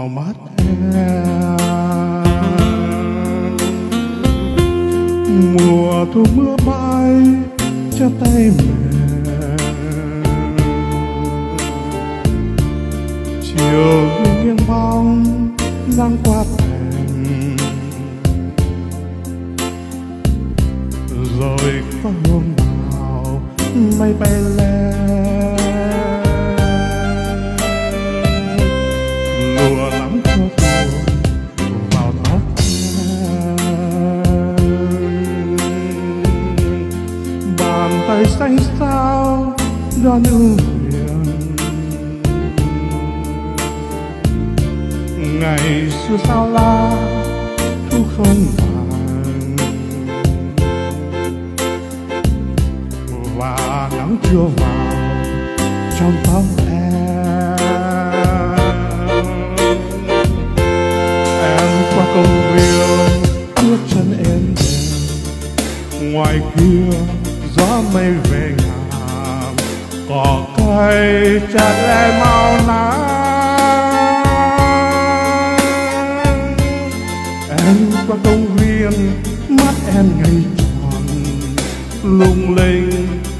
màu mắt em. Mùa thu mưa bay cho tay mẹ. Chiều nghiêng bóng nắng qua thềm. Rồi có hôm nào mây bay lên dù sao la thu không vàng và nắng chưa vào trong tóc em. Em qua công viên, bước chân em đềm ngoài kia, gió mây về ngàn. Cỏ cây chặt em mau nắng. Qua công viên mắt em ngày tròn, lung linh,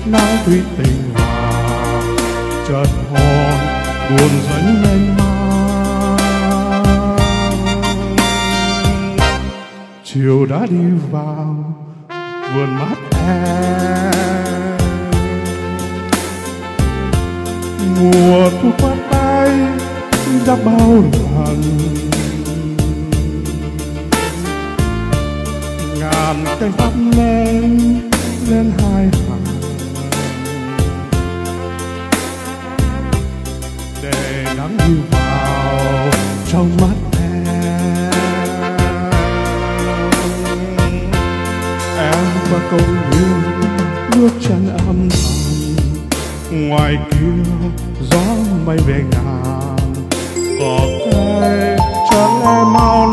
nắng thủy tình hòa chợt hồn buồn dẫn mênh mang. Chiều đã đi vào, vườn mắt em. Mùa thu qua tay, đã bao lần ngàn tay thắp lên lên hai hàng. Để nắng như vào trong mắt em. Em và công viên bước chân âm thầm, ngoài kia gió bay về ngàn. Cỏ cây trở lẽ mau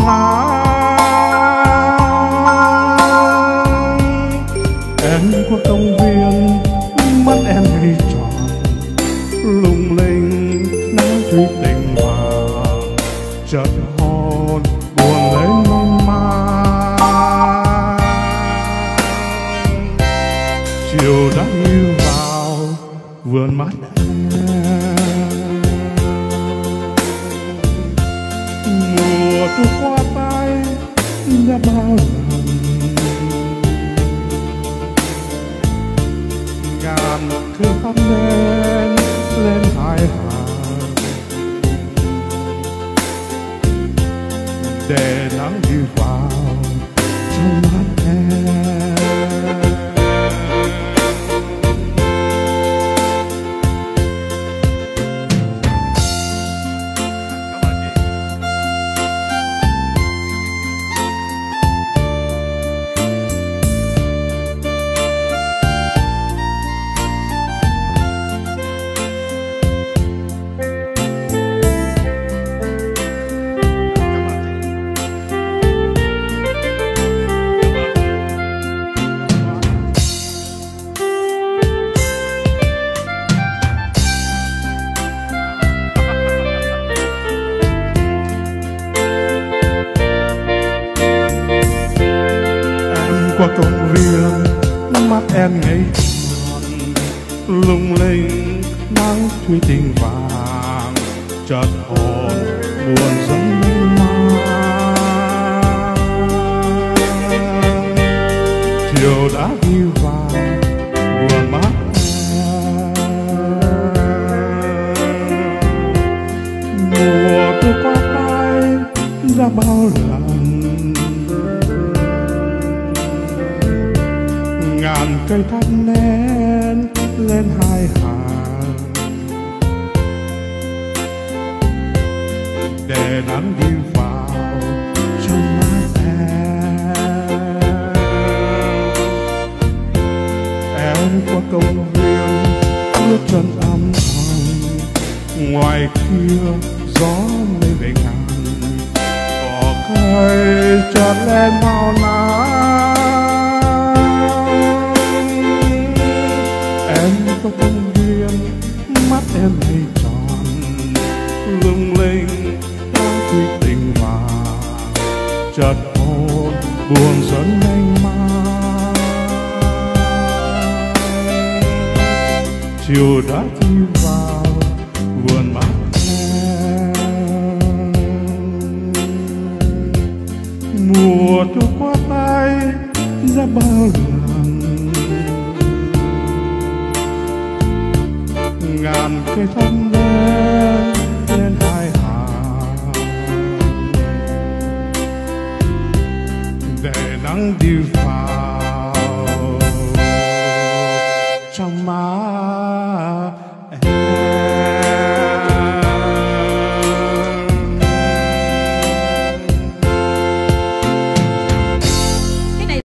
thấy tình vàng chợt hôn buồn lên mong mang chiều đã như vào vườn mắt em. Mùa thu qua tay đã bao lần. Ngàn thương khắp lên lên hai hàng để nắng đi vào em công viên mắt em ngây tròn lung linh nắng thủy tinh vàng, chợt hồn buồn giống mênh mang. Chiều đã cây thắp nén lên hai hàng. Để nắng đi vào trong mắt em. Em qua công viên bước chân âm thầm ngoài kia, gió mây về ngàn cỏ cây chợt lên bao nắng em có mắt em hay tròn, lung linh đang thủy tình vàng chợt hồn buồn dẫn mênh mang. Chiều đã đi vào vườn mắt mùa thu qua tay, ra bao lần ngàn cây thông đen trên hai hàng. Để nắng đi vào trong má em.